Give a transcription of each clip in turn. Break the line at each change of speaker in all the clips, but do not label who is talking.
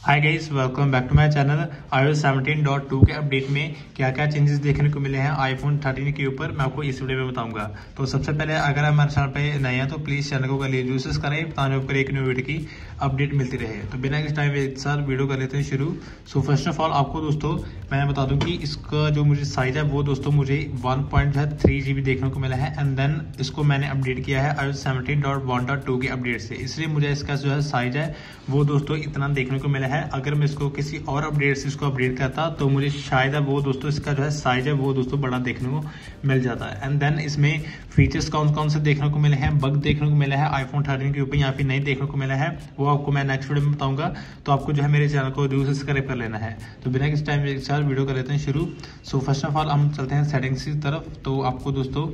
Hi guys welcome back to my channel I seventeen dot two के update में क्या क्या चेंजेस देखने को मिले हैं आईफोन 13 के ऊपर, मैं आपको इस वीडियो में बताऊँगा। तो सबसे पहले अगर हमारे चैनल पे नए हैं तो प्लीज़ चैनल को कर लीजिए यूज़ करें ताकि ऊपर एक न्यू वीडियो की अपडेट मिलती रहे। तो बिना किस टाइम एक वीडियो कर लेते हैं शुरू। सो फ़र्स्ट ऑफ़ ऑल आपको दोस्तों, मैं बता दूँ कि इसका जो मुझे साइज़ है, वो दोस्तों मुझे वन पॉइंट थ्री जी देखने को मिला है एंड देन इसको मैंने अपडेट किया है iOS 17.1.2 के अपडेट से। इसलिए मुझे इसका जो है साइज़ है, वो दोस्तों इतना देखने को मिला है है अगर मैं इसको किसी और अपडेट से इसको अपडेट करता तो मुझे शायद वो दोस्तों इसका जो है साइज़ है, वो दोस्तों बड़ा देखने को मिल जाता है। एंड देन इसमें फीचर्स कौन कौन से देखने को मिले हैं बग देखने को मिला है आईफोन थर्टीन के ऊपर या फिर नहीं देखने को मिला है, वो आपको मैं नेक्स्ट वीडियो में बताऊँगा। तो आपको जो है मेरे चैनल को ज़रूर सब्सक्राइब कर लेना है। तो बिना किस टाइम एक वीडियो कर लेते हैं शुरू। सो फ़र्स्ट ऑफ़ ऑल हम चलते हैं सेटिंग्स की तरफ़। तो आपको दोस्तों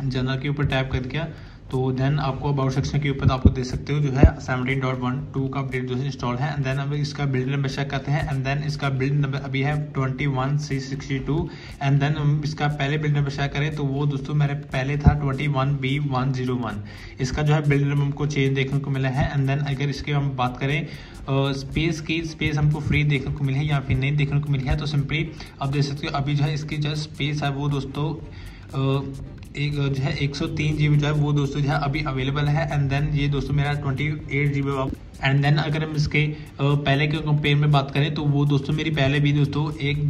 जनरल के ऊपर टैप कर दिया तो देन आपको अबाउट सेक्शन के ऊपर आपको देख सकते हो, जो है सेवनटीन डॉट वन टू का अपडेट जो है इंस्टॉल है एंड देन अब इसका बिल्ड नंबर चेक करते हैं एंड देन इसका बिल्ड नंबर अभी है twenty one C sixty two and then हम इसका पहले बिल्ड नंबर चेक करें तो वो दोस्तों मेरे पहले था twenty one B one zero one इसका जो है बिल्ड नंबर हमको चेंज देखने को मिला है एंड देन अगर इसकी हम बात करें स्पेस की स्पेस हमको फ्री देखने को मिली है या फिर नहीं देखने को मिली है तो सिंपली आप देख सकते हो अभी जो है इसकी जो स्पेस है वो दोस्तों एक जो है, एक सौ तीन जी बी जो है, वो दोस्तों जो है अभी अवेलेबल है एंड देन ये दोस्तों मेरा twenty eight G B and then अगर हम इसके पहले के कंपेयर में बात करें तो वो दोस्तों मेरी पहले भी दोस्तों एक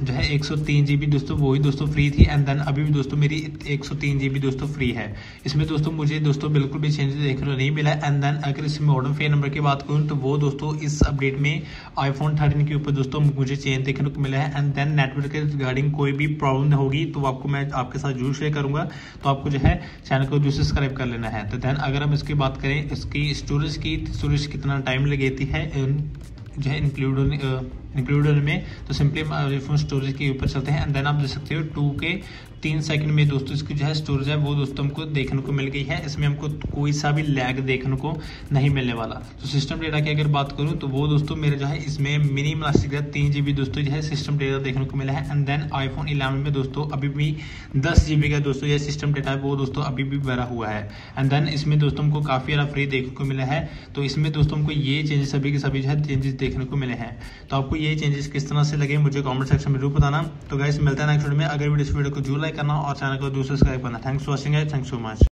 जो है एक सौ तीन जी बी दोस्तों वही दोस्तों फ्री थी एंड देन अभी भी दोस्तों मेरी एक सौ तीन जी बी दोस्तों फ्री है। इसमें दोस्तों मुझे दोस्तों बिल्कुल भी चेंजेस देखने को नहीं मिला एंड देन अगर इसमें मॉडर्न फेयर नंबर की बात करूँ तो वो दोस्तों इस अपडेट में आईफोन थर्टीन के ऊपर दोस्तों मुझे चेंज देखने को मिला है एंड देन नेटवर्क के रिगार्डिंग कोई भी प्रॉब्लम होगी तो आपको मैं आपके साथ ज़रूर शेयर करूँगा। तो आपको जो है चैनल को जो सब्सक्राइब कर लेना है। तो देन अगर हम इसकी बात करें, इसकी स्टोरेज की स्टोरेज कितना टाइम लगेती है जो है इंक्लूड इंक्लूड होने में तो सिंपली फ़ोन स्टोरेज के ऊपर चलते हैं एंड देन आप देख सकते हो टू के तीन सेकंड में दोस्तों इसकी जो है स्टोरेज है, वो दोस्तों हमको देखने को मिल गई है। इसमें हमको कोई सा भी लैग देखने को नहीं मिलने वाला। तो सिस्टम डेटा की अगर बात करूँ तो वो दोस्तों मेरे जो है इसमें मिनिमम इलास्टिक तीन जीबी दोस्तों जो है सिस्टम डेटा देखने को मिला है। एंड देन आईफोन इलेवन में दोस्तों अभी भी दस जीबी का दोस्तों यह सिस्टम डेटा है, वो दोस्तों अभी भी भरा हुआ है। एंड देन इसमें दोस्तों हमको काफ़ी ज़्यादा फ्री देखने को मिला है। तो इसमें दोस्तों हमको ये चेंजेस सभी के सभी जो है चेंजेस देखने को मिले हैं। तो आपको ये चेंजेस किस तरह से लगे, मुझे कमेंट सेक्शन में ज़रूर बताना। तो गाइस मिलता है नेक्स्ट वीडियो में। अगर वीडियो इस वीडियो को ज़रूर लाइक करना और चैनल को दूसरे सब्सक्राइब करना। Thanks for watching thanks so much